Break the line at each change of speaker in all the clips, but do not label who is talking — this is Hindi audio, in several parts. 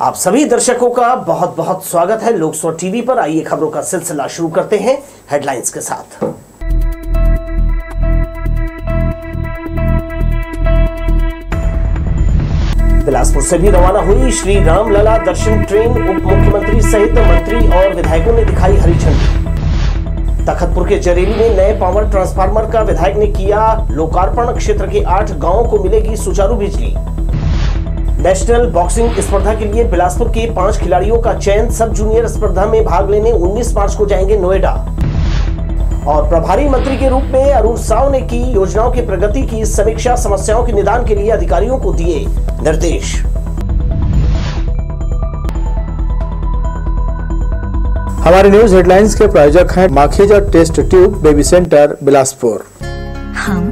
आप सभी दर्शकों का बहुत बहुत स्वागत है। लोकसभा टीवी पर आइए खबरों का सिलसिला शुरू करते हैं हेडलाइंस के साथ। बिलासपुर से भी रवाना हुई श्री रामलला दर्शन ट्रेन उप मुख्यमंत्री सहित मंत्री और विधायकों ने दिखाई हरी झंडी। तखतपुर के जरेली में नए पावर ट्रांसफार्मर का विधायक ने किया लोकार्पण। क्षेत्र के आठ गाँवों को मिलेगी सुचारू बिजली। नेशनल बॉक्सिंग स्पर्धा के लिए बिलासपुर के पाँच खिलाड़ियों का चयन सब जूनियर स्पर्धा में भाग लेने 19 मार्च को जाएँगे नोएडा। और प्रभारी मंत्री के रूप में अरुण साव ने की योजनाओं की प्रगति की समीक्षा समस्याओं के निदान के लिए अधिकारियों को दिए निर्देश।
हमारे न्यूज़ हेडलाइंस के प्रायोजक हैं Makhija test tube baby centre Bilaspur.
हम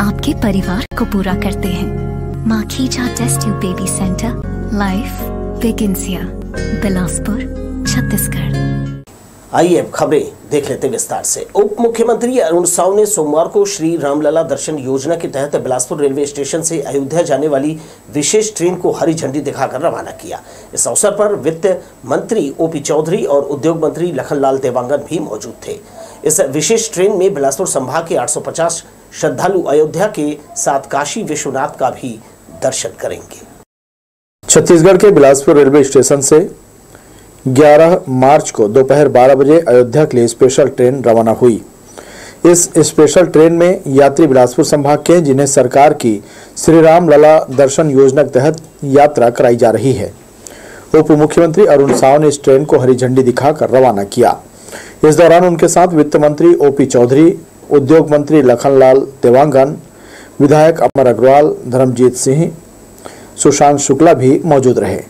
आपके परिवार को पूरा करते हैं। Makhija test tube baby centre life begins Bilaspur Chhattisgarh
आइए अब खबरें देख लेते विस्तार से। उप मुख्यमंत्री अरुण साव ने सोमवार को श्री रामलला दर्शन योजना के तहत बिलासपुर रेलवे स्टेशन से अयोध्या जाने वाली विशेष ट्रेन को हरी झंडी दिखाकर रवाना किया। इस अवसर पर वित्त मंत्री ओपी चौधरी और उद्योग मंत्री लखनलाल देवांगन भी मौजूद थे। इस विशेष ट्रेन में बिलासपुर संभाग के 850 श्रद्धालु अयोध्या के साथ काशी विश्वनाथ का भी दर्शन करेंगे।
छत्तीसगढ़ के बिलासपुर रेलवे स्टेशन से 11 मार्च को दोपहर 12 बजे अयोध्या के लिए स्पेशल ट्रेन रवाना हुई। इस स्पेशल ट्रेन में यात्री बिलासपुर संभाग के जिन्हें सरकार की श्री राम लला दर्शन योजना के तहत यात्रा कराई जा रही है। उप मुख्यमंत्री अरुण साव ने इस ट्रेन को हरी झंडी दिखाकर रवाना किया। इस दौरान उनके साथ वित्त मंत्री ओपी चौधरी, उद्योग मंत्री लखनलाल देवांगन विधायक अमर अग्रवाल, धर्मजीत सिंह, सुशांत शुक्ला भी मौजूद रहे।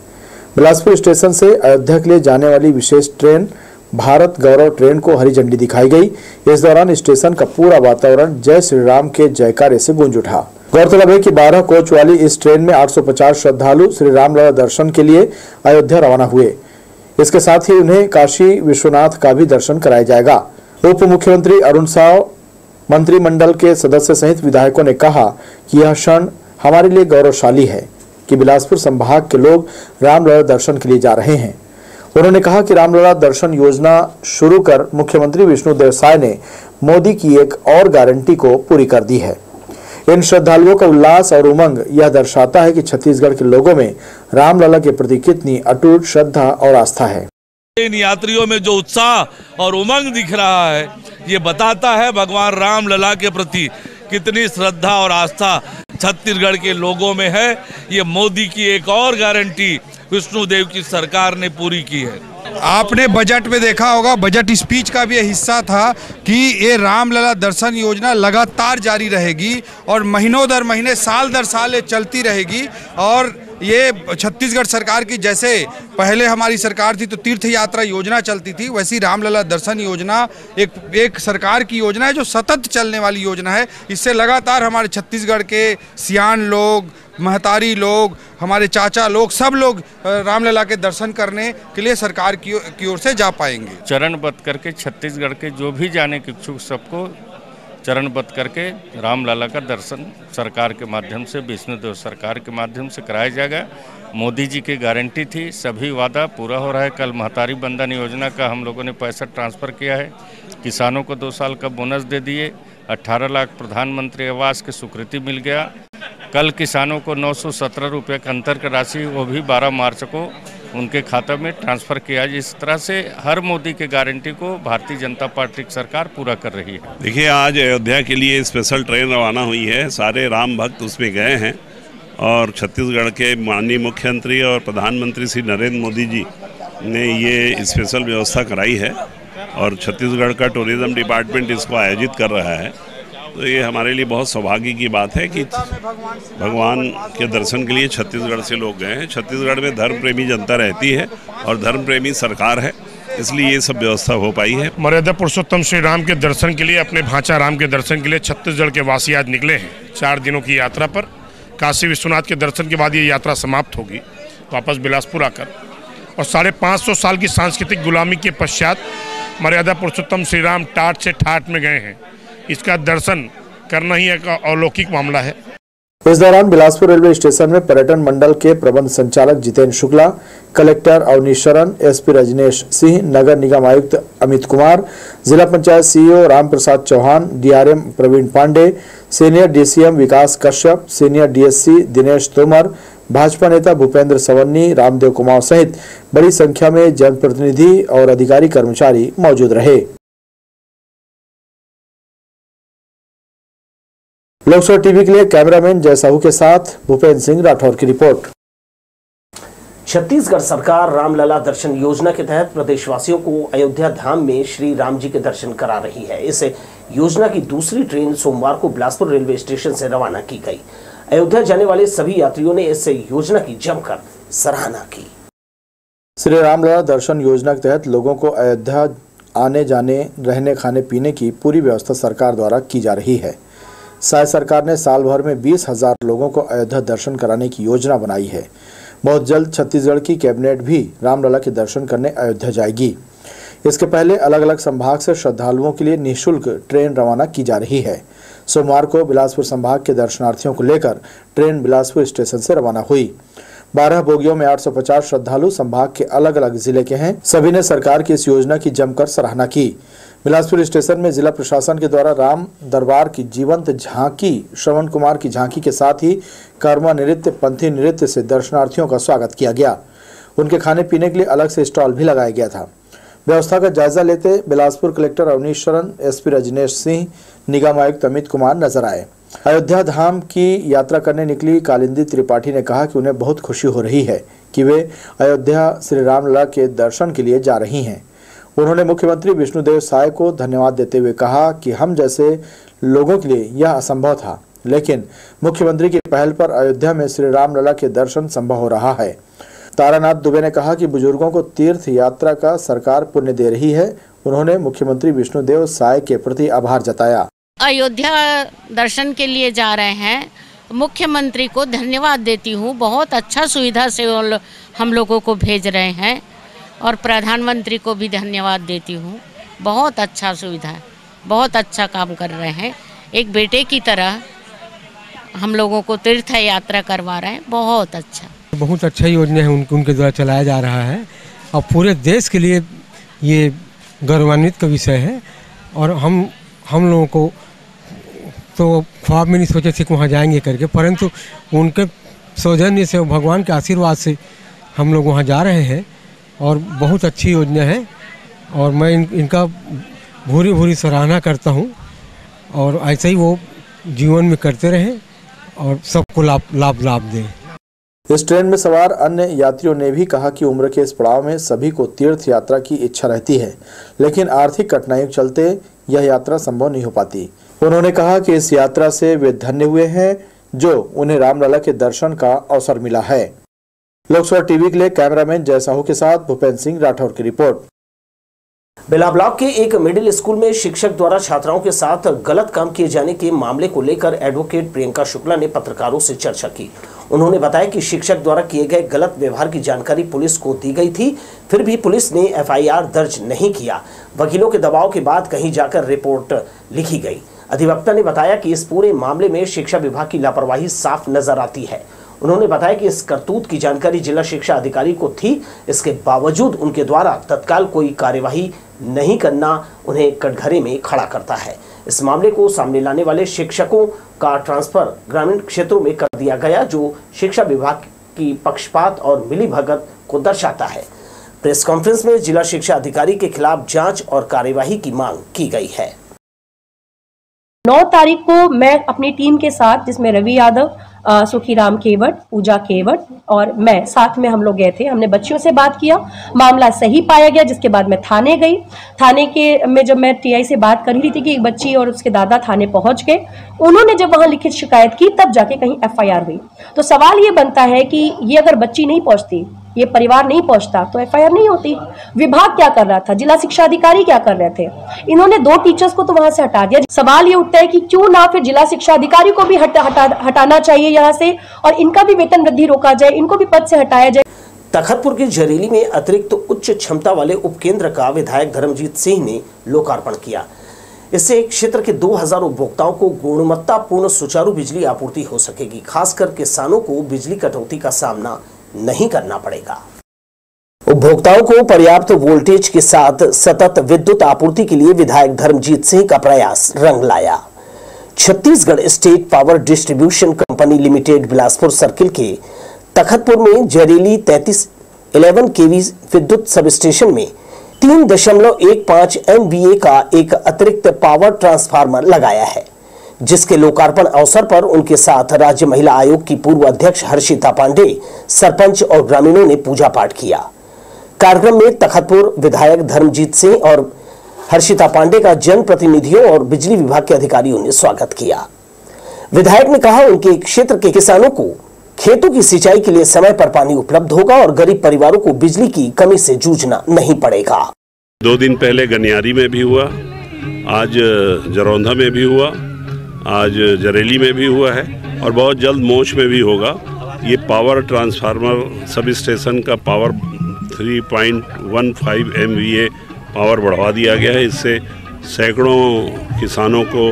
बिलासपुर स्टेशन से अयोध्या के लिए जाने वाली विशेष ट्रेन, भारत गौरव ट्रेन को हरी झंडी दिखाई गई। इस दौरान स्टेशन का पूरा वातावरण जय श्री राम के जयकारे से गूंज उठा। गौरतलब है कि 12 कोच वाली इस ट्रेन में 850 श्रद्धालु श्री राम रामलला दर्शन के लिए अयोध्या रवाना हुए। इसके साथ ही उन्हें काशी विश्वनाथ का भी दर्शन कराया जाएगा। उप मुख्यमंत्री अरुण साव मंत्रिमंडल के सदस्य सहित विधायकों ने कहा कि यह क्षण हमारे लिए गौरवशाली है कि बिलासपुर संभाग के लोग रामलला दर्शन के लिए जा रहे हैं। उन्होंने कहा कि रामलला दर्शन योजना शुरू कर मुख्यमंत्री विष्णु देवसाय ने मोदी की एक और गारंटी को पूरी कर दी है। इन श्रद्धालुओं का उल्लास और उमंग यह दर्शाता है कि छत्तीसगढ़ के लोगों में रामलला के प्रति कितनी अटूट श्रद्धा और आस्था है।
इन यात्रियों में जो उत्साह और उमंग दिख रहा है ये बताता है भगवान राम लला के प्रति कितनी श्रद्धा और आस्था छत्तीसगढ़ के लोगों में है। ये मोदी की एक और गारंटी विष्णु देव की सरकार ने पूरी की है।
आपने बजट में देखा होगा, बजट स्पीच का भी हिस्सा था कि ये रामलला दर्शन योजना लगातार जारी रहेगी और महीनों दर महीने, साल दर साल ये चलती रहेगी और ये छत्तीसगढ़ सरकार की जैसे पहले हमारी सरकार थी तो तीर्थ यात्रा योजना चलती थी, वैसी रामलला दर्शन योजना, एक एक सरकार की योजना है जो सतत चलने वाली योजना है। इससे लगातार हमारे छत्तीसगढ़ के सियान लोग, महतारी लोग, हमारे चाचा लोग, सब लोग रामलला के दर्शन करने के लिए सरकार की ओर से जा पाएँगे।
चरणबद्ध करके छत्तीसगढ़ के जो भी जाने के इच्छुक सबको चरणबद्ध करके रामलला का दर्शन सरकार के माध्यम से विष्णुदेव सरकार के माध्यम से कराया जाएगा। मोदी जी की गारंटी थी, सभी वादा पूरा हो रहा है। कल महतारी बंधन योजना का हम लोगों ने पैसा ट्रांसफ़र किया है। किसानों को दो साल का बोनस दे दिए। 18 लाख प्रधानमंत्री आवास की स्वीकृति मिल गया। कल किसानों को नौ सौ सत्रह रुपये का अंतर का राशि, वो भी 12 मार्च को उनके खाते में ट्रांसफ़र किया। इस तरह से हर मोदी के गारंटी को भारतीय जनता पार्टी की सरकार पूरा कर रही है।
देखिए, आज अयोध्या के लिए स्पेशल ट्रेन रवाना हुई है। सारे राम भक्त उसमें गए हैं और छत्तीसगढ़ के माननीय मुख्यमंत्री और प्रधानमंत्री श्री नरेंद्र मोदी जी ने ये स्पेशल व्यवस्था कराई है और छत्तीसगढ़ का टूरिज़्म डिपार्टमेंट इसको आयोजित कर रहा है। तो ये हमारे लिए बहुत सौभाग्य की बात है कि भगवान के दर्शन के लिए छत्तीसगढ़ से लोग गए हैं। छत्तीसगढ़ में धर्म प्रेमी जनता रहती है और धर्म प्रेमी सरकार है, इसलिए ये सब व्यवस्था हो पाई है।
मर्यादा पुरुषोत्तम श्री राम के दर्शन के लिए, अपने भाषा राम के दर्शन के लिए छत्तीसगढ़ के वासी आज निकले हैं। चार दिनों की यात्रा पर काशी विश्वनाथ के दर्शन के बाद ये यात्रा समाप्त होगी, वापस बिलासपुर आकर। और साढ़े पाँच सौ साल की सांस्कृतिक गुलामी के पश्चात मर्यादा पुरुषोत्तम श्री राम टाट से ठाट में गए हैं। इसका दर्शन करना ही एक अलौकिक मामला है।
इस दौरान बिलासपुर रेलवे स्टेशन में पर्यटन मंडल के प्रबंध संचालक जितेंद्र शुक्ला, कलेक्टर अवनीश शरण, एसपी रजनेश सिंह, नगर निगम आयुक्त अमित कुमार, जिला panchayat CEO Ramprasad Chauhan, DRM Praveen Pandey, senior DCM Vikas Kashyap, senior DSC Dinesh Tomar, BJP नेता भूपेंद्र सवन्नी, रामदेव कुमार सहित बड़ी संख्या में जनप्रतिनिधि और अधिकारी कर्मचारी मौजूद रहे। लोकसभा टीवी के लिए कैमरामैन जय साहू के साथ भूपेंद्र सिंह राठौर की रिपोर्ट।
छत्तीसगढ़ सरकार रामलला दर्शन योजना के तहत प्रदेशवासियों को अयोध्या धाम में श्री राम जी के दर्शन करा रही है। इस योजना की दूसरी ट्रेन सोमवार को बिलासपुर रेलवे स्टेशन से रवाना की गई। अयोध्या जाने वाले सभी यात्रियों ने इस योजना की जमकर सराहना की।
श्री रामलला दर्शन योजना के तहत लोगों को अयोध्या आने जाने रहने खाने पीने की पूरी व्यवस्था सरकार द्वारा की जा रही है। शायद सरकार ने साल भर में बीस हज़ार लोगों को अयोध्या दर्शन कराने की योजना बनाई है। बहुत जल्द छत्तीसगढ़ की कैबिनेट भी रामलला के दर्शन करने अयोध्या जाएगी। इसके पहले अलग अलग संभाग से श्रद्धालुओं के लिए निःशुल्क ट्रेन रवाना की जा रही है। सोमवार को बिलासपुर संभाग के दर्शनार्थियों को लेकर ट्रेन बिलासपुर स्टेशन से रवाना हुई। बारह बोगियों में 850 श्रद्धालु संभाग के अलग अलग ज़िले के हैं। सभी ने सरकार की इस योजना की जमकर सराहना की। बिलासपुर स्टेशन में जिला प्रशासन के द्वारा राम दरबार की जीवंत झांकी, श्रवण कुमार की झांकी के साथ ही कर्मा नृत्य पंथी नृत्य से दर्शनार्थियों का स्वागत किया गया। उनके खाने पीने के लिए अलग से स्टॉल भी लगाया गया था। व्यवस्था का जायजा लेते बिलासपुर कलेक्टर अवनीश शरण, एसपी रजनेश सिंह, निगम आयुक्त अमित कुमार नज़र आए। अयोध्या धाम की यात्रा करने निकली कालिंदी त्रिपाठी ने कहा कि उन्हें बहुत खुशी हो रही है कि वे अयोध्या श्री रामलला के दर्शन के लिए जा रही हैं। उन्होंने मुख्यमंत्री विष्णुदेव साय को धन्यवाद देते हुए कहा कि हम जैसे लोगों के लिए यह असंभव था, लेकिन मुख्यमंत्री की पहल पर अयोध्या में श्री रामलला के दर्शन संभव हो रहा है। तारानाथ दुबे ने कहा कि बुज़ुर्गों को तीर्थ यात्रा का सरकार पुण्य दे रही है। उन्होंने मुख्यमंत्री विष्णुदेव साय के प्रति आभार जताया।
अयोध्या दर्शन के लिए जा रहे हैं। मुख्यमंत्री को धन्यवाद देती हूँ। बहुत अच्छा सुविधा से हम लोगों को भेज रहे हैं। और प्रधानमंत्री को भी धन्यवाद देती हूँ। बहुत अच्छा सुविधा है बहुत अच्छा काम कर रहे हैं। एक बेटे की तरह हम लोगों को तीर्थ यात्रा करवा रहे हैं। बहुत अच्छा।
बहुत अच्छा योजना है उनके उनके द्वारा चलाया जा रहा है। और पूरे देश के लिए ये गौरवान्वित का विषय है। और हम हम लोगों को तो ख्वाब में नहीं सोचे थे कि वहाँ जाएँगे करके, परंतु उनके सौजन्य से भगवान के आशीर्वाद से हम लोग वहाँ जा रहे हैं। और बहुत अच्छी योजना है और मैं इन, इनका भूरी भूरी सराहना करता हूँ और ऐसे ही वो जीवन में करते रहें और सबको लाभ लाभ लाभ दें।
इस ट्रेन में सवार अन्य यात्रियों ने भी कहा कि उम्र के इस पड़ाव में सभी को तीर्थ यात्रा की इच्छा रहती है लेकिन आर्थिक कठिनाइयों के चलते यह यात्रा संभव नहीं हो पाती। उन्होंने कहा कि इस यात्रा से वे धन्य हुए हैं जो उन्हें रामलला के दर्शन का अवसर मिला है। लोकसभा टीवी के लिए कैमरामैन जय साहू के साथ भूपेंद्र सिंह राठौर की रिपोर्ट।
बेला ब्लॉक के एक मिडिल स्कूल में शिक्षक द्वारा छात्राओं के साथ गलत काम किए जाने के मामले को लेकर एडवोकेट प्रियंका शुक्ला ने पत्रकारों से चर्चा की। उन्होंने बताया कि शिक्षक द्वारा किए गए गलत व्यवहार की जानकारी पुलिस को दी गई थी, फिर भी पुलिस ने एफआईआर दर्ज नहीं किया। वकीलों के दबाव के बाद कहीं जाकर रिपोर्ट लिखी गई। अधिवक्ता ने बताया कि इस पूरे मामले में शिक्षा विभाग की लापरवाही साफ़ नज़र आती है। उन्होंने बताया कि इस करतूत की जानकारी जिला शिक्षा अधिकारी को थी। इसके बावजूद उनके द्वारा तत्काल कोई कार्यवाही नहीं करना उन्हें कटघरे में खड़ा करता है। इस मामले को सामने लाने वाले शिक्षकों का ट्रांसफ़र ग्रामीण क्षेत्रों में कर दिया गया, जो शिक्षा विभाग की पक्षपात और मिली भगत को दर्शाता है। प्रेस कॉन्फ्रेंस में जिला शिक्षा अधिकारी के खिलाफ जाँच और कार्यवाही की मांग की गई है।
नौ तारीख को मैं अपनी टीम के साथ, जिसमें रवि यादव सुखीराम केवट, पूजा केवट और मैं, साथ में हम लोग गए थे। हमने बच्चियों से बात किया। मामला सही पाया गया, जिसके बाद मैं थाने गई। थाने के में जब मैं टीआई से बात कर रही थी कि एक बच्ची और उसके दादा थाने पहुँच गए, उन्होंने जब वहाँ लिखित शिकायत की, तब जाके कहीं एफआईआर हुई। तो सवाल ये बनता है कि ये अगर बच्ची नहीं पहुँचती ये परिवार नहीं पहुँचता तो एफआईआर नहीं होती। विभाग क्या कर रहा था? जिला शिक्षा अधिकारी क्या कर रहे थे? इन्होंने दो टीचर्स को तो वहाँ से हटा दिया। सवाल ये उठता है कि क्यों ना फिर जिला शिक्षा अधिकारी को भी हट, हटा, हटाना चाहिए यहाँ से और इनका भी वेतन वृद्धि रोका जाए इनको भी पद से हटाया जाए।
तखतपुर के जरेली में अतिरिक्त उच्च क्षमता वाले उपकेंद्र का विधायक धर्मजीत सिंह ने लोकार्पण किया। इससे क्षेत्र के 2000 उपभोक्ताओं को गुणवत्तापूर्ण सुचारू बिजली आपूर्ति हो सकेगी खासकर किसानों को बिजली कटौती का सामना। नहीं करना पड़ेगा। उपभोक्ताओं को पर्याप्त वोल्टेज के साथ सतत विद्युत आपूर्ति के लिए विधायक धर्मजीत सिंह का प्रयास, रंग लाया। Chhattisgarh state power distribution company limited, Bilaspur circle के तखतपुर में जरेली 33 11 केवी विद्युत सब स्टेशन में तीन दशमलव एक पाँच एम का एक अतिरिक्त पावर ट्रांसफार्मर लगाया है। जिसके लोकार्पण अवसर पर उनके साथ राज्य महिला आयोग की पूर्व अध्यक्ष हर्षिता पांडे, सरपंच और ग्रामीणों ने पूजा पाठ किया। कार्यक्रम में तखतपुर विधायक धर्मजीत सिंह और हर्षिता पांडे का जनप्रतिनिधियों और बिजली विभाग के अधिकारियों ने स्वागत किया। विधायक ने कहा, उनके क्षेत्र के किसानों को खेतों की सिंचाई के लिए समय पर पानी उपलब्ध होगा और गरीब परिवारों को बिजली की कमी से जूझना नहीं पड़ेगा।
दो दिन पहले गनियारी में भी हुआ, आज, जरौंधा में भी हुआ। आज जरेली में भी हुआ है और बहुत जल्द मोच में भी होगा। ये पावर ट्रांसफार्मर सब स्टेशन का पावर 3.15 एम पावर बढ़वा दिया गया है। इससे सैकड़ों किसानों को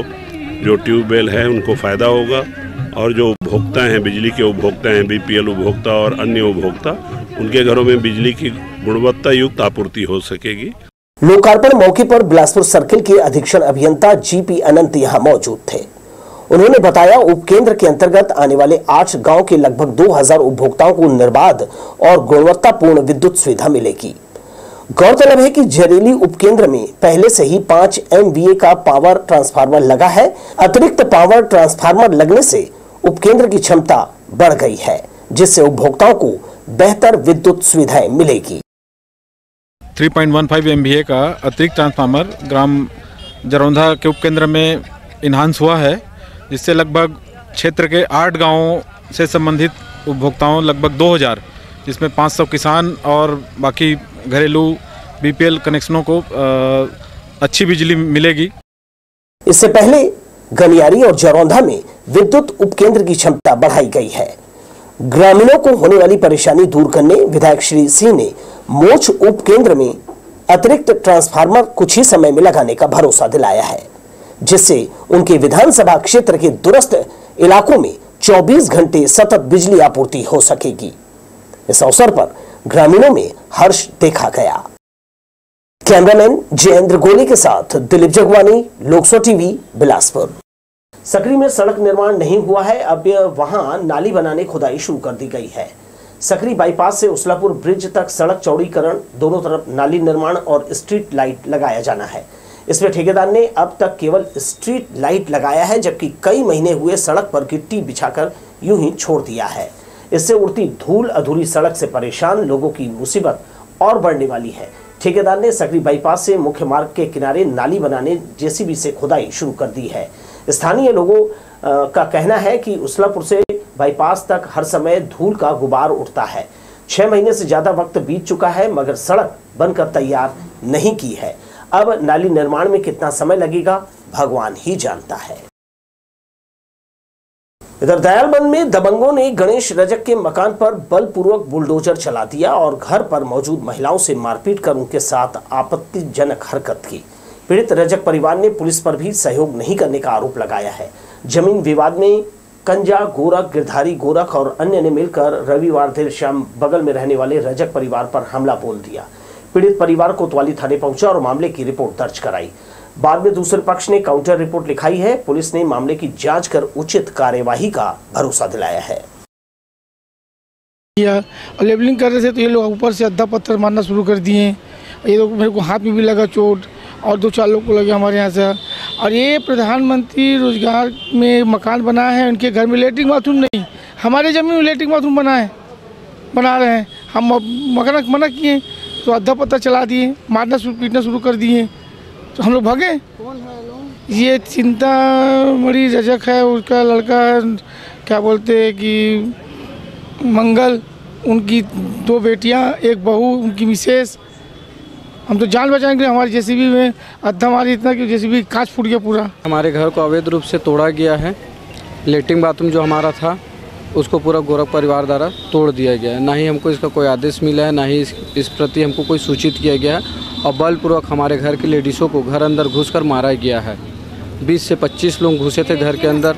जो ट्यूबवेल है, उनको फ़ायदा होगा और जो उपभोक्ता हैं, बिजली के उपभोक्ता हैं बीपीएल उपभोक्ता और अन्य उपभोक्ता, उनके घरों में बिजली की गुणवत्ता युक्त आपूर्ति हो सकेगी।
लोकार्पण मौके पर बिलासपुर सर्किल के अधीक्षण अभियंता जीपी अनंत यहाँ मौजूद थे। उन्होंने बताया उपकेंद्र के अंतर्गत आने वाले आठ गाँव के लगभग 2000 उपभोक्ताओं को निर्बाध और गुणवत्तापूर्ण विद्युत सुविधा मिलेगी। गौरतलब है कि झरेली उपकेंद्र में पहले से ही 5 एम का पावर ट्रांसफार्मर लगा है। अतिरिक्त पावर ट्रांसफार्मर लगने से उपकेंद्र की क्षमता बढ़ गई है, जिससे उपभोक्ताओं को बेहतर विद्युत सुविधाएँ मिलेगी।
3.15 एमवीए का अतिरिक्त ट्रांसफार्मर ग्राम जरौंधा के उपकेंद्र में इन्हांस हुआ है। जिससे लगभग क्षेत्र के आठ गाँवों से संबंधित उपभोक्ताओं, लगभग 2000 जिसमें 500 किसान और बाकी घरेलू बीपीएल कनेक्शनों को अच्छी बिजली मिलेगी।
इससे पहले गलियारी और जरौंधा में विद्युत उपकेंद्र की क्षमता बढ़ाई गई है। ग्रामीणों को होने वाली परेशानी दूर करने विधायक श्री सिंह ने मोच उपकेंद्र में अतिरिक्त ट्रांसफार्मर कुछ ही समय में लगाने का भरोसा दिलाया है। जिससे उनके विधानसभा क्षेत्र के दुरस्त इलाकों में 24 घंटे सतत बिजली आपूर्ति हो सकेगी। इस अवसर पर ग्रामीणों में हर्ष देखा गया। कैमरामैन जयेंद्र गोली के साथ दिलीप जगवानी, लोकसो टीवी, बिलासपुर। सकरी में सड़क निर्माण नहीं हुआ है, अब वहाँ नाली बनाने खुदाई शुरू कर दी गई है। सकरी बाईपास से उसलापुर ब्रिज तक सड़क चौड़ीकरण, दोनों तरफ़ नाली निर्माण और स्ट्रीट लाइट लगाया जाना है। इसमें ठेकेदार ने अब तक केवल स्ट्रीट लाइट लगाया है, जबकि कई महीने हुए सड़क पर गिट्टी बिछाकर यूँ ही छोड़ दिया है। इससे उड़ती धूल अधूरी सड़क से परेशान लोगों की मुसीबत और बढ़ने वाली है। ठेकेदार ने सकरी बाईपास से मुख्य मार्ग के किनारे नाली बनाने, जेसीबी से खुदाई शुरू कर दी है। स्थानीय लोगों का कहना है कि उसलापुर से बाईपास तक हर समय धूल का गुबार उठता है। छह महीने से ज़्यादा वक्त बीत चुका है, मगर सड़क बनकर तैयार नहीं की है। अब नाली निर्माण में कितना समय लगेगा, भगवान ही जानता है। इधर दयालबंद में दबंगों ने गणेश रजक के मकान पर बलपूर्वक बुलडोजर चला दिया और घर पर मौजूद महिलाओं से मारपीट कर उनके साथ आपत्तिजनक हरकत की। पीड़ित रजक परिवार ने पुलिस पर भी सहयोग नहीं करने का आरोप लगाया है। ज़मीन विवाद में कंजा, गोरख, गिरधारी, गोरख और अन्य ने मिलकर रविवार देर शाम बगल में रहने वाले रजक परिवार पर हमला बोल दिया। पीड़ित परिवार कोतवाली थाने पहुँचा और मामले की रिपोर्ट दर्ज कराई। बाद में दूसरे पक्ष ने काउंटर रिपोर्ट लिखाई है। पुलिस ने मामले की जाँच कर उचित कार्यवाही का भरोसा दिलाया है।
लेबलिंग कर रहे थे तो ये लोग ऊपर से अद्धा पत्थर मारना शुरू कर दिए ये लोग मेरे को हाथ में भी लगा चोट और दो चार लोग को लगे हमारे यहाँ से। और ये प्रधानमंत्री रोज़गार में मकान बनाए हैं, उनके घर में लेटरिन बाथरूम नहीं, हमारे ज़मीन में लेटरिन बाथरूम बना है, बना रहे हैं। हम मकान मना किए तो अद्धा पत्थर चला दिए मारना शुरू पीटना शुरू कर दिए। तो हम लोग भागे? ये चिंता मरी रजक है उसका लड़का क्या बोलते हैं कि मंगल उनकी दो बेटियाँ एक बहू उनकी मिसेस। हम तो जान बचाने के लिए हमारी जेसीबी में अद्धा मारी इतना कि जेसीबी कांच फूट गया पूरा।
हमारे घर को अवैध रूप से तोड़ा गया है। लेटरिन बाथरूम जो हमारा था उसको पूरा गोरख परिवार द्वारा तोड़ दिया गया है। ना ही हमको इसका कोई आदेश मिला है ना ही इस, इस प्रति हमको कोई सूचित किया गया है। और बलपूर्वक हमारे घर की लेडीज़ों को घर अंदर घुसकर मारा गया है। 20 से 25 लोग घुसे थे घर के अंदर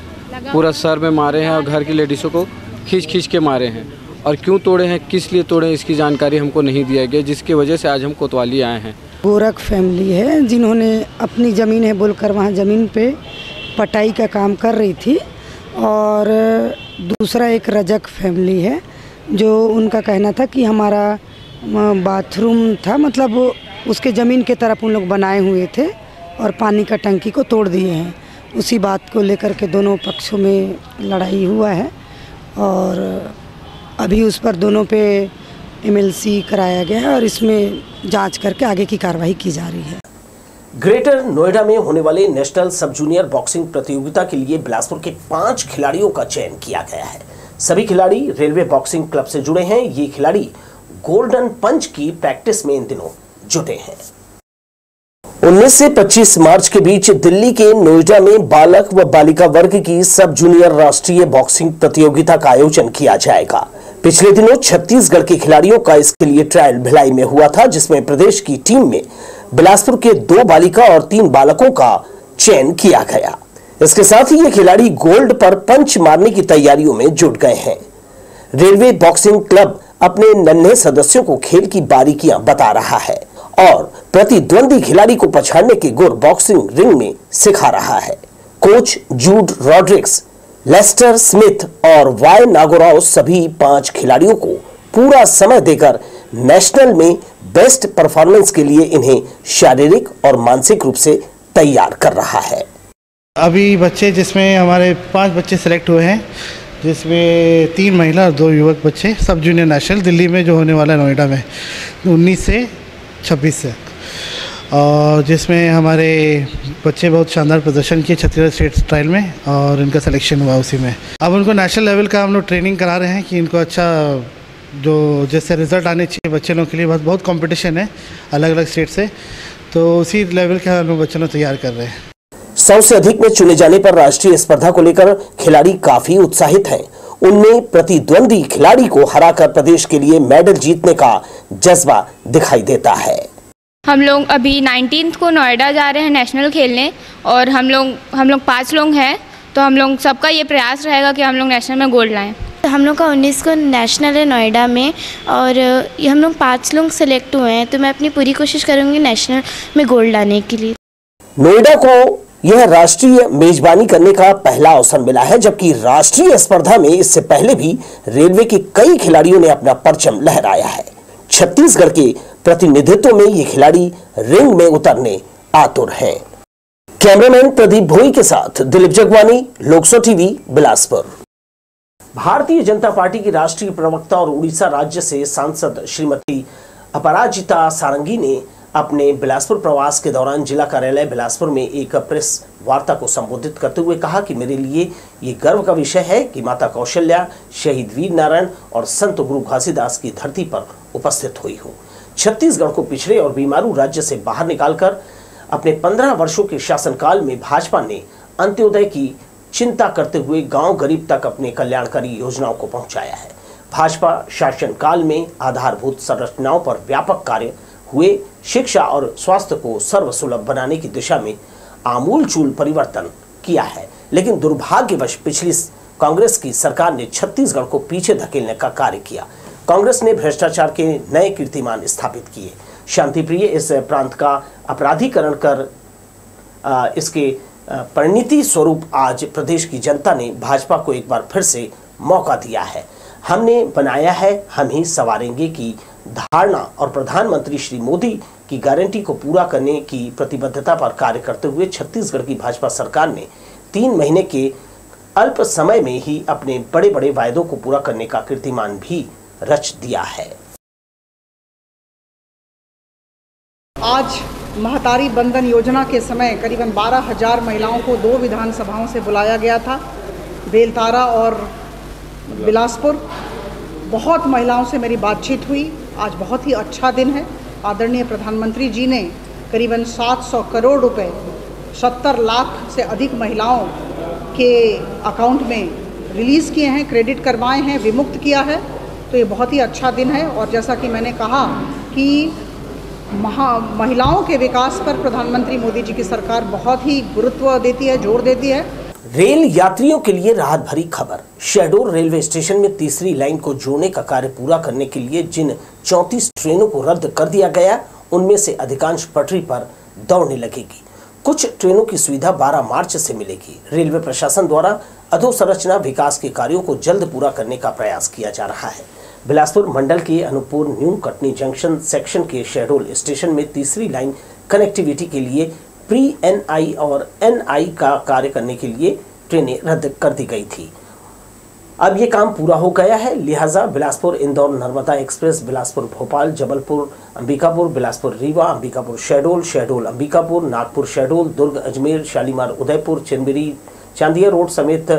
पूरा सर में मारे हैं और घर की लेडीज़ों को खींच खींच के मारे हैं। और क्यों तोड़े हैं किस लिए तोड़े हैं इसकी जानकारी हमको नहीं दिया गया जिसकी वजह से आज हम कोतवाली आए हैं।
गोरख फैमिली है जिन्होंने अपनी ज़मीन है बोलकर वहाँ ज़मीन पे पटाई का काम कर रही थी। और दूसरा एक रजक फैमिली है, जो उनका कहना था कि हमारा बाथरूम था मतलब उसके ज़मीन के तरफ़ उन लोग बनाए हुए थे और पानी का टंकी को तोड़ दिए हैं। उसी बात को लेकर के दोनों पक्षों में लड़ाई हुआ है और अभी उस पर दोनों पे एमएलसी कराया गया है और इसमें जाँच करके आगे की कार्रवाई की जा रही है।
ग्रेटर नोएडा में होने वाले नेशनल सब जूनियर बॉक्सिंग प्रतियोगिता के लिए बिलासपुर के पाँच खिलाड़ियों का चयन किया गया है। सभी खिलाड़ी रेलवे बॉक्सिंग क्लब से जुड़े हैं। ये खिलाड़ी गोल्डन पंच की प्रैक्टिस में इन दिनों जुटे हैं। 19 से 25 मार्च के बीच दिल्ली के नोएडा में बालक व बालिका वर्ग की सब जूनियर राष्ट्रीय बॉक्सिंग प्रतियोगिता का आयोजन किया जाएगा। पिछले दिनों छत्तीसगढ़ के खिलाड़ियों का इसके लिए ट्रायल भिलाई में हुआ था, जिसमें प्रदेश की टीम में बिलासपुर के दो बालिका और तीन बालकों का चयन किया गया। इसके साथ ही ये खिलाड़ी गोल्ड पर पंच मारने की तैयारियों में जुट गए हैं। रेलवे बॉक्सिंग क्लब अपने नन्हे सदस्यों को खेल की बारीकियाँ बता रहा है और प्रतिद्वंदी खिलाड़ी को पछाड़ने के गुर बॉक्सिंग रिंग में सिखा रहा है। Coach Jude Rodrigues Lester Smith और वाई नागोराव सभी पाँच खिलाड़ियों को पूरा समय देकर नेशनल में बेस्ट परफॉर्मेंस के लिए इन्हें शारीरिक और मानसिक रूप से तैयार कर रहा है।
अभी बच्चे जिसमें हमारे पाँच बच्चे सेलेक्ट हुए हैं, जिसमें तीन महिला और दो युवक बच्चे, सब जूनियर नेशनल दिल्ली में जो होने वाला है नोएडा में 19 से 26 से और जिसमें हमारे बच्चे बहुत शानदार प्रदर्शन किए छत्तीसगढ़ स्टेट ट्रायल में और इनका सिलेक्शन हुआ उसी में। अब उनको नेशनल लेवल का हम लोग ट्रेनिंग करा रहे हैं कि इनको अच्छा जो जैसे रिज़ल्ट आने चाहिए बच्चे लोगों के लिए बहुत बहुत कंपटीशन है अलग अलग स्टेट से। तो उसी लेवल का हम लोग बच्चे लोग तैयार कर रहे हैं।
सौ से अधिक में चुने जाने पर राष्ट्रीय स्पर्धा को लेकर खिलाड़ी काफ़ी उत्साहित हैं। उनमें प्रतिद्वंदी खिलाड़ी को हराकर प्रदेश के लिए मेडल जीतने का जज्बा दिखाई देता है।
हम लोग अभी नाइनटीन को नोएडा जा रहे हैं नेशनल खेलने और हम लोग हम लोग पाँच लोग हैं तो हम लोग सबका ये प्रयास रहेगा कि हम लोग नेशनल में गोल्ड लाएँ।
हम लोग का उन्नीस को नेशनल है नोएडा में और हम लोग पाँच लोग सेलेक्ट हुए हैं तो मैं अपनी पूरी कोशिश करूँगी नेशनल में गोल्ड लाने के लिए।
नोएडा को यह राष्ट्रीय मेजबानी करने का पहला अवसर मिला है, जबकि राष्ट्रीय स्पर्धा में इससे पहले भी रेलवे के कई खिलाड़ियों ने अपना परचम लहराया है। छत्तीसगढ़ के प्रतिनिधित्व में ये खिलाड़ी रिंग में उतरने आतुर हैं। कैमरामैन प्रदीप भोई के साथ दिलीप जगवानी, लोकसो टीवी, बिलासपुर। भारतीय जनता पार्टी की राष्ट्रीय प्रवक्ता और उड़ीसा राज्य से सांसद श्रीमती अपराजिता सारंगी ने अपने बिलासपुर प्रवास के दौरान जिला कार्यालय बिलासपुर में एक प्रेस वार्ता को संबोधित करते हुए कहा कि मेरे लिए ये गर्व का विषय है कि माता कौशल्या, शहीद वीर नारायण और संत गुरु घासीदास की धरती पर उपस्थित हुई हूँ। छत्तीसगढ़ को पिछड़े और बीमारू राज्य से बाहर निकालकर अपने पंद्रह वर्षों के शासनकाल में भाजपा ने अंत्योदय की चिंता करते हुए गाँव गरीब तक अपने कल्याणकारी योजनाओं को पहुँचाया है। भाजपा शासनकाल में आधारभूत संरचनाओं पर व्यापक कार्य हुए शिक्षा और स्वास्थ्य को सर्वसुलभ बनाने की दिशा में आमूल चूल परिवर्तन किया है। लेकिन दुर्भाग्यवश पिछली कांग्रेस की सरकार ने छत्तीसगढ़ को पीछे धकेलने का कार्य किया। कांग्रेस ने भ्रष्टाचार के नए कीर्तिमान स्थापित किए। शांतिप्रिय इस प्रांत का अपराधीकरण कर आ, इसके परिणति स्वरूप आज प्रदेश की जनता ने भाजपा को एक बार फिर से मौका दिया है। हमने बनाया है, हम ही सवारेंगे की धारणा और प्रधानमंत्री श्री मोदी की गारंटी को पूरा करने की प्रतिबद्धता पर कार्य करते हुए छत्तीसगढ़ की भाजपा सरकार ने तीन महीने के अल्प समय में ही अपने बड़े बड़े वायदों को पूरा करने का कीर्तिमान भी रच दिया है।
आज महतारी बंधन योजना के समय करीबन बारह हज़ार महिलाओं को दो विधानसभाओं से बुलाया गया था। बेलतारा और बिलासपुर। बहुत महिलाओं से मेरी बातचीत हुई। आज बहुत ही अच्छा दिन है। आदरणीय प्रधानमंत्री जी ने करीबन 700 करोड़ रुपए 70 लाख से अधिक महिलाओं के अकाउंट में रिलीज़ किए हैं, क्रेडिट करवाए हैं, विमुक्त किया है। तो ये बहुत ही अच्छा दिन है। और जैसा कि मैंने कहा कि महा महिलाओं के विकास पर प्रधानमंत्री मोदी जी की सरकार बहुत ही गुरुत्व देती है, ज़ोर देती है।
रेल यात्रियों के लिए राहत भरी खबर। शहडोल रेलवे स्टेशन में तीसरी लाइन को जोड़ने का कार्य पूरा करने के लिए जिन 34 ट्रेनों को रद्द कर दिया गया, उनमें से अधिकांश पटरी पर दौड़ने लगेगी। कुछ ट्रेनों की सुविधा 12 मार्च से मिलेगी। रेलवे प्रशासन द्वारा अधोसंरचना विकास के कार्यों को जल्द पूरा करने का प्रयास किया जा रहा है। बिलासपुर मंडल के Anuppur new Katni junction section के शहडोल स्टेशन में तीसरी लाइन कनेक्टिविटी के लिए प्री एनआई और एनआई का कार्य करने के लिए ट्रेनें रद्द कर दी गई थी। अब ये काम पूरा हो गया है। लिहाजा बिलासपुर इंदौर नर्मदा एक्सप्रेस, बिलासपुर भोपाल, जबलपुर अंबिकापुर, बिलासपुर रीवा, अंबिकापुर शहडोल शहडोल अंबिकापुर, नागपुर शहडोल, दुर्ग अजमेर, शालीमार उदयपुर चिनबिरी चांदिया रोड समेत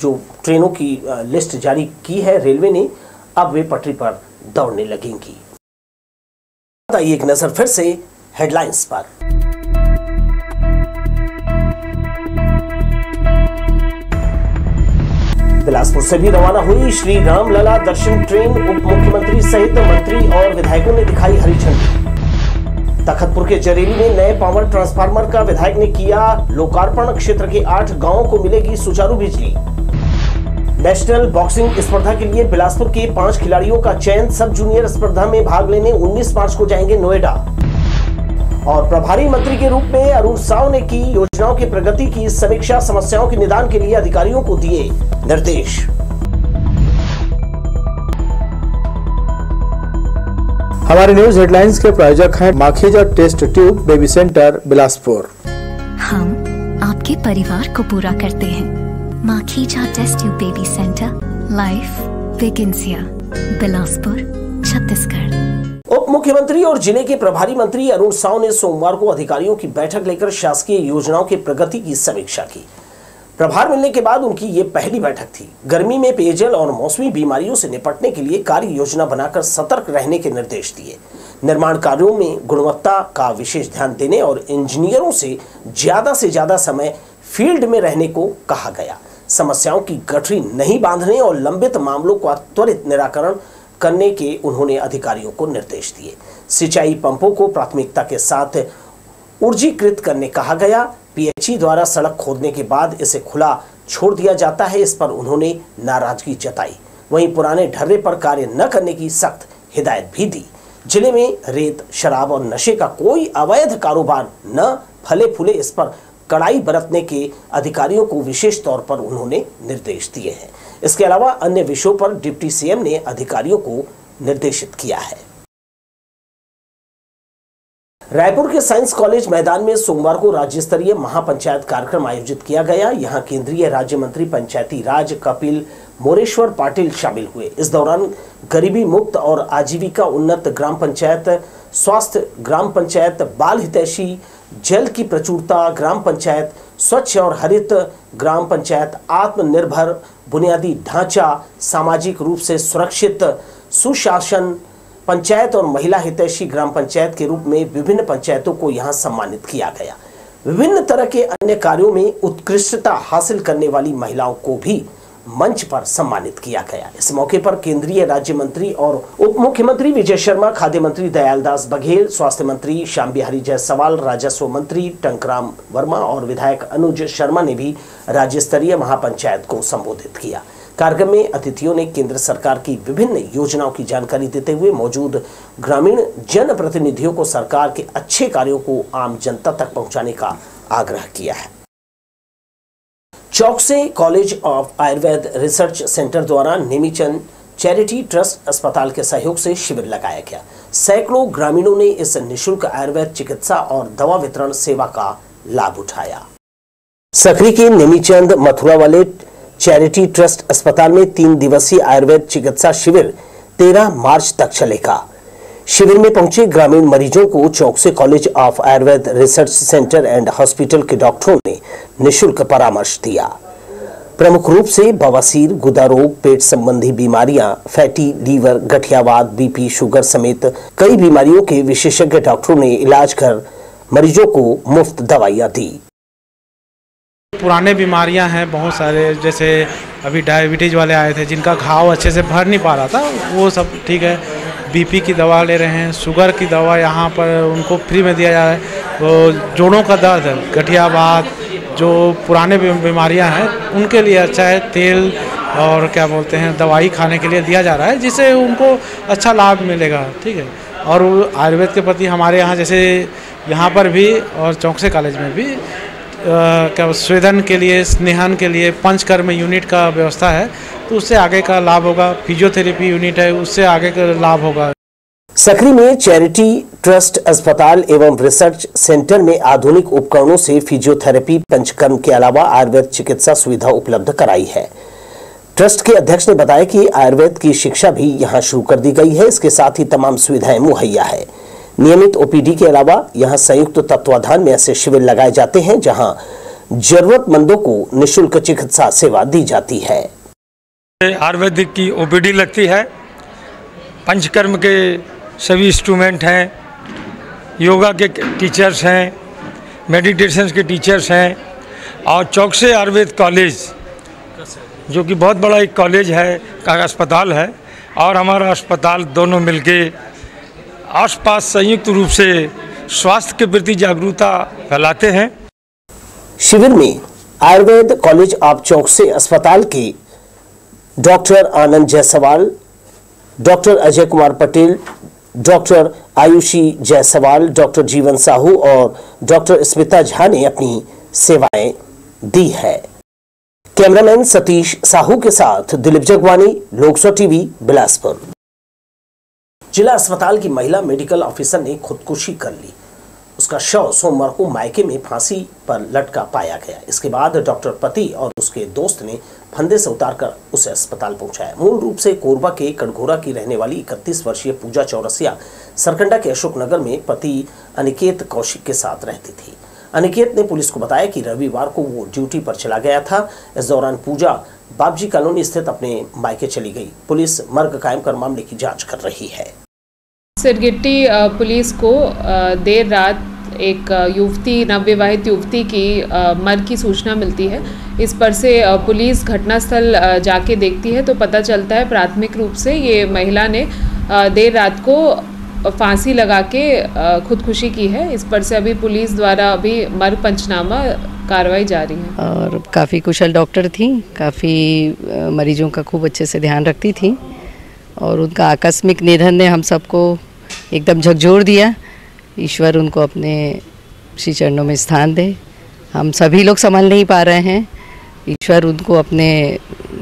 जो ट्रेनों की लिस्ट जारी की है रेलवे ने अब वे पटरी पर दौड़ने लगेंगी। आइए एक नज़र फिर से हेडलाइंस पर। बिलासपुर से भी रवाना हुई श्री राम लला दर्शन ट्रेन उप मुख्यमंत्री सहित मंत्री और विधायकों ने दिखाई हरी झंडी। तखतपुर के जरेली में नए पावर ट्रांसफार्मर का विधायक ने किया लोकार्पण। क्षेत्र के आठ गाँवों को मिलेगी सुचारू बिजली। नेशनल बॉक्सिंग स्पर्धा के लिए बिलासपुर के पाँच खिलाड़ियों का चयन सब जूनियर स्पर्धा में भाग लेने 19 मार्च को जाएँगे नोएडा। और प्रभारी मंत्री के रूप में अरुण साव ने की योजनाओं की प्रगति की समीक्षा समस्याओं के निदान के लिए अधिकारियों को दिए निर्देश।
हमारे न्यूज़ हेडलाइंस के प्रायोजक हैं Makhija test tube baby centre Bilaspur.
हम आपके परिवार को पूरा करते हैं। Makhija test tube baby centre life begins Bilaspur Chhattisgarh
उप मुख्यमंत्री और ज़िले के प्रभारी मंत्री अरुण साव ने सोमवार को अधिकारियों की बैठक लेकर शासकीय योजनाओं की प्रगति की समीक्षा की। प्रभार मिलने के बाद उनकी ये पहली बैठक थी। गर्मी में पेयजल और मौसमी बीमारियों से निपटने के लिए कार्य योजना बनाकर सतर्क रहने के निर्देश दिए। निर्माण कार्यों में गुणवत्ता का विशेष ध्यान देने और इंजीनियरों से ज़्यादा से ज़्यादा समय फ़ील्ड में रहने को कहा गया। समस्याओं की गठरी नहीं बांधने और लंबित मामलों का त्वरित निराकरण करने के उन्होंने अधिकारियों को निर्देश दिए। सिंचाई पंपों को प्राथमिकता के साथ ऊर्जीकृत करने कहा गया। पीएचई द्वारा सड़क खोदने के बाद इसे खुला छोड़ दिया जाता है, इस पर उन्होंने नाराज़गी जताई। वहीं पुराने ढर्रे पर कार्य न करने की सख्त हिदायत भी दी। ज़िले में रेत, शराब और नशे का कोई अवैध कारोबार न फले फूले इस पर कड़ाई बरतने के अधिकारियों को विशेष तौर पर उन्होंने निर्देश दिए हैं। इसके अलावा अन्य विषयों पर डिप्टी सीएम ने अधिकारियों को निर्देशित किया है। रायपुर के साइंस कॉलेज मैदान में सोमवार को राज्य स्तरीय महापंचायत कार्यक्रम आयोजित किया गया। यहाँ केंद्रीय राज्य मंत्री पंचायती राज कपिल मोरेश्वर पाटिल शामिल हुए। इस दौरान गरीबी मुक्त और आजीविका उन्नत ग्राम पंचायत, स्वास्थ्य ग्राम पंचायत, बाल हितैषी जल की प्रचुरता, ग्राम पंचायत स्वच्छ और हरित, ग्राम पंचायत आत्मनिर्भर, बुनियादी ढांचा, सामाजिक रूप से सुरक्षित, सुशासन, पंचायत और महिला हितैषी ग्राम पंचायत के रूप में विभिन्न पंचायतों को यहाँ सम्मानित किया गया। विभिन्न तरह के अन्य कार्यों में उत्कृष्टता हासिल करने वाली महिलाओं को भी मंच पर सम्मानित किया गया। इस मौके पर केंद्रीय राज्य मंत्री और उप मुख्यमंत्री विजय शर्मा, खाद्य मंत्री दयालदास बघेल, स्वास्थ्य मंत्री श्याम बिहारी जायसवाल, राजस्व मंत्री टंकराम वर्मा और विधायक अनुज शर्मा ने भी राज्य स्तरीय महापंचायत को संबोधित किया। कार्यक्रम में अतिथियों ने केंद्र सरकार की विभिन्न योजनाओं की जानकारी देते हुए मौजूद ग्रामीण जन प्रतिनिधियों को सरकार के अच्छे कार्यों को आम जनता तक पहुँचाने का आग्रह किया है। Chouksey college of Ayurveda research centre द्वारा नेमीचंद चैरिटी ट्रस्ट अस्पताल के सहयोग से शिविर लगाया गया। सैकड़ों ग्रामीणों ने इस निशुल्क आयुर्वेद चिकित्सा और दवा वितरण सेवा का लाभ उठाया। सकरी के नेमीचंद मथुरा वाले चैरिटी ट्रस्ट अस्पताल में तीन दिवसीय आयुर्वेद चिकित्सा शिविर 13 मार्च तक चलेगा। शिविर में पहुँचे ग्रामीण मरीजों को Chouksey college of Ayurveda research centre and hospital के डॉक्टरों ने निशुल्क परामर्श दिया। प्रमुख रूप से बवासीर, गुदा रोग, पेट संबंधी बीमारियाँ, फैटी, लीवर, गठियावाद, बीपी, शुगर समेत कई बीमारियों के विशेषज्ञ डॉक्टरों ने इलाज कर मरीजों को मुफ़्त दवाइयाँ दी।
पुराने बीमारियाँ हैं बहुत सारे, जैसे अभी डायबिटीज़ वाले आए थे, जिनका घाव अच्छे से भर नहीं पा रहा था, वो सब ठीक है। बीपी की दवा ले रहे हैं, शुगर की दवा यहाँ पर उनको फ्री में दिया जा रहा है। तो जोड़ों का दर्द गठिया गठियाबात जो पुराने बीमारियाँ हैं, उनके लिए अच्छा है, तेल और क्या बोलते हैं, दवाई खाने के लिए दिया जा रहा है, जिससे उनको अच्छा लाभ मिलेगा, ठीक है। और आयुर्वेद के प्रति हमारे यहाँ जैसे यहाँ पर भी और चौकसे कॉलेज में भी क्या स्वेदन के लिए, स्नेहन के लिए पंचकर्म यूनिट का व्यवस्था है तो उससे आगे का लाभ होगा। फिजियोथेरेपी यूनिट है, उससे आगे का लाभ होगा।
सकरी में चैरिटी ट्रस्ट अस्पताल एवं रिसर्च सेंटर में आधुनिक उपकरणों से फिजियोथेरेपी पंचकर्म के अलावा आयुर्वेद चिकित्सा सुविधा उपलब्ध कराई है। ट्रस्ट के अध्यक्ष ने बताया कि आयुर्वेद की शिक्षा भी यहाँ शुरू कर दी गई है। इसके साथ ही तमाम सुविधाएँ मुहैया है। नियमित ओपीडी के अलावा यहाँ संयुक्त तत्वाधान में ऐसे शिविर लगाए जाते हैं जहाँ जरूरतमंदों को निशुल्क चिकित्सा सेवा दी जाती है।
आयुर्वेदिक की ओपीडी लगती है। पंचकर्म के सभी इंस्ट्रूमेंट हैं। योगा के टीचर्स हैं। मेडिटेशन के टीचर्स हैं। और चौकसे आयुर्वेद कॉलेज जो कि बहुत बड़ा एक कॉलेज है का अस्पताल है। और हमारा अस्पताल दोनों मिलके आसपास संयुक्त रूप से स्वास्थ्य के प्रति जागरूकता फैलाते हैं।
शिविर में आयुर्वेद कॉलेज ऑफ़ चौक से अस्पताल के doctor Anand Jaiswal, doctor Ajay Kumar Patel, doctor Ayushi Jaiswal, doctor Jeevan Sahu और डॉक्टर स्मिता झा ने अपनी सेवाएँ दी है। कैमरामैन सतीश साहू के साथ दिलीप जगवानी, लोकसभा टीवी, बिलासपुर। जिला अस्पताल की महिला मेडिकल ऑफिसर ने खुदकुशी कर ली। उसका शव सोमवार को मायके में फांसी पर लटका पाया गया। इसके बाद डॉक्टर पति और उसके दोस्त ने फंदे से उतारकर उसे अस्पताल पहुँचाया। मूल रूप से कोरबा के कटघोरा की रहने वाली 31 वर्षीय पूजा चौरसिया सरकंडा के अशोकनगर में पति अनिकेत कौशिक के साथ रहती थी। अनिकेत ने पुलिस को बताया कि रविवार को वो ड्यूटी पर चला गया था। इस दौरान पूजा बाबजी कॉलोनी स्थित अपने मायके चली गई। पुलिस मर्ग कायम कर मामले की जाँच कर रही है।
सिरगिट्टी पुलिस को देर रात एक युवती, नवविवाहित युवती की मर की सूचना मिलती है। इस पर से पुलिस घटनास्थल जाके देखती है तो पता चलता है प्राथमिक रूप से ये महिला ने देर रात को फांसी लगा के खुदकुशी की है। इस पर से अभी पुलिस द्वारा अभी मर पंचनामा कार्रवाई जारी है।
और काफ़ी कुशल डॉक्टर थी, काफ़ी मरीजों का खूब अच्छे से ध्यान रखती थी। और उनका आकस्मिक निधन ने हम सबको एकदम झकझोर दिया। ईश्वर उनको अपने श्री चरणों में स्थान दे। हम सभी लोग संभाल नहीं पा रहे हैं। ईश्वर उनको अपने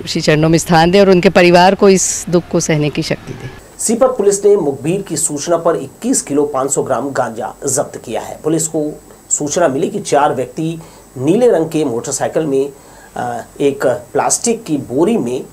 श्री चरणों में स्थान दे और उनके परिवार को इस दुख को सहने की शक्ति दे।
सीपत पुलिस ने मुखबिर की सूचना पर 21 किलो 500 ग्राम गांजा जब्त किया है। पुलिस को सूचना मिली कि चार व्यक्ति नीले रंग के मोटरसाइकिल में एक प्लास्टिक की बोरी में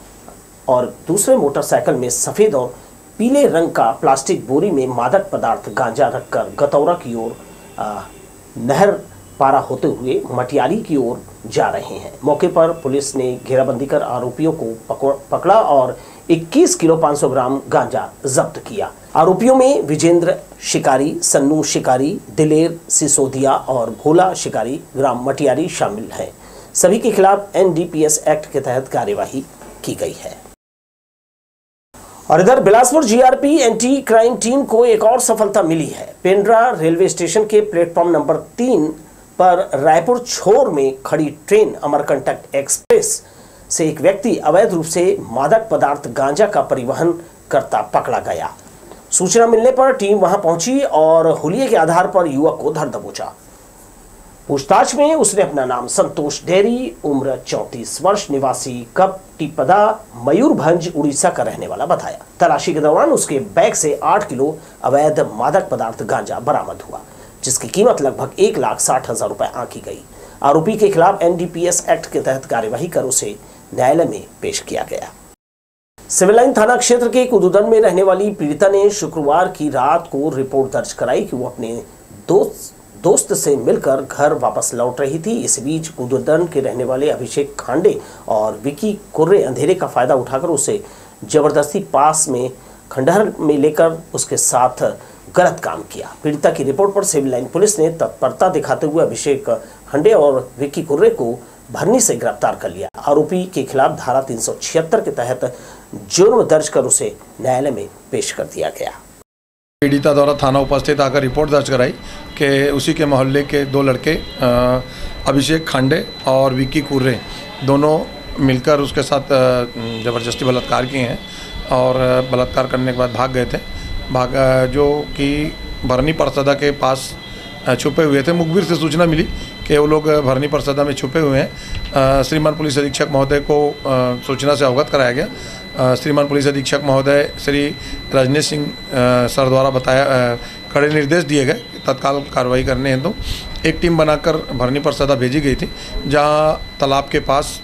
और दूसरे मोटरसाइकिल में सफ़ेद और पीले रंग का प्लास्टिक बोरी में मादक पदार्थ गांजा रखकर गतौरा की ओर नहर पारा होते हुए मटियारी की ओर जा रहे हैं। मौके पर पुलिस ने घेराबंदी कर आरोपियों को पकड़ा और 21 किलो 500 ग्राम गांजा जब्त किया। आरोपियों में विजेंद्र शिकारी, सन्नू शिकारी, दिलेर सिसोदिया और भोला शिकारी ग्राम मटियारी शामिल हैं। सभी के खिलाफ एनडीपीएस एक्ट के तहत कार्यवाही की गई है। और इधर Bilaspur GRP anti crime team को एक और सफलता मिली है। पेंड्रा रेलवे स्टेशन के प्लेटफॉर्म नंबर तीन पर रायपुर छोर में खड़ी ट्रेन अमरकंटक एक्सप्रेस से एक व्यक्ति अवैध रूप से मादक पदार्थ गांजा का परिवहन करता पकड़ा गया। सूचना मिलने पर टीम वहाँ पहुँची और हुलिये के आधार पर युवक को धर दबोचा। पूछताछ में उसने अपना नाम संतोष डेरी उम्र 34 वर्ष, निवासी कप टिपदा मयूरभंज उड़ीसा का रहने वाला बताया। तलाशी के दौरान उसके बैग से 8 किलो अवैध मादक पदार्थ गांजा बरामद हुआ, जिसकी कीमत लगभग एक लाख साठ हज़ार रुपए आंकी गई। आरोपी के खिलाफ एनडीपीएस एक्ट के तहत कार्यवाही कर उसे न्यायालय में पेश किया गया। सिविल लाइन थाना क्षेत्र के कुदुदन में रहने वाली पीड़िता ने शुक्रवार की रात को रिपोर्ट दर्ज कराई कि वो अपने दोस्त दोस्त से मिलकर घर वापस लौट रही थी। इस बीच कुदुदन के रहने वाले अभिषेक खांडे और विकी कुर्रे अंधेरे का फ़ायदा उठाकर उसे ज़बरदस्ती पास में खंडहर में लेकर उसके साथ गलत काम किया। पीड़िता की रिपोर्ट पर सिविल लाइन पुलिस ने तत्परता दिखाते हुए अभिषेक खंडे और विक्की कुर्रे को भरनी से गिरफ़्तार कर लिया। आरोपी के खिलाफ धारा 376 के तहत जुर्म दर्ज कर उसे न्यायालय में पेश कर दिया गया।
पीड़िता द्वारा थाना उपस्थित आकर रिपोर्ट दर्ज कराई कि उसी के मोहल्ले के दो लड़के अभिषेक खांडे और विक्की कुर्रे दोनों मिलकर उसके साथ ज़बरदस्ती बलात्कार किए हैं और बलात्कार करने के बाद भाग गए थे। भाग जो कि भरनी परसदा के पास छुपे हुए थे। मुखबिर से सूचना मिली कि वो लोग भरनी परसदा में छुपे हुए हैं। श्रीमान पुलिस अधीक्षक महोदय को सूचना से अवगत कराया गया। श्रीमान पुलिस अधीक्षक महोदय श्री रजनीश सिंह सर द्वारा बताया कड़े निर्देश दिए गए, तत्काल कार्रवाई करने हैं तो एक टीम बनाकर भरनी पर सदा भेजी गई थी, जहाँ तालाब के पास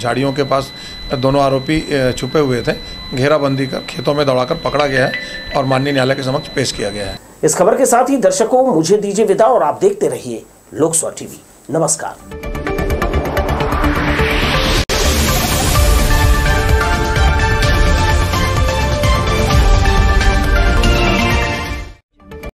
झाड़ियों के पास दोनों आरोपी छुपे हुए थे। घेराबंदी कर, खेतों में दौड़ाकर पकड़ा गया है और माननीय न्यायालय के समक्ष पेश किया गया है।
इस खबर के साथ ही दर्शकों, मुझे दीजिए विदा और आप देखते रहिए लोक स्वर टीवी। नमस्कार।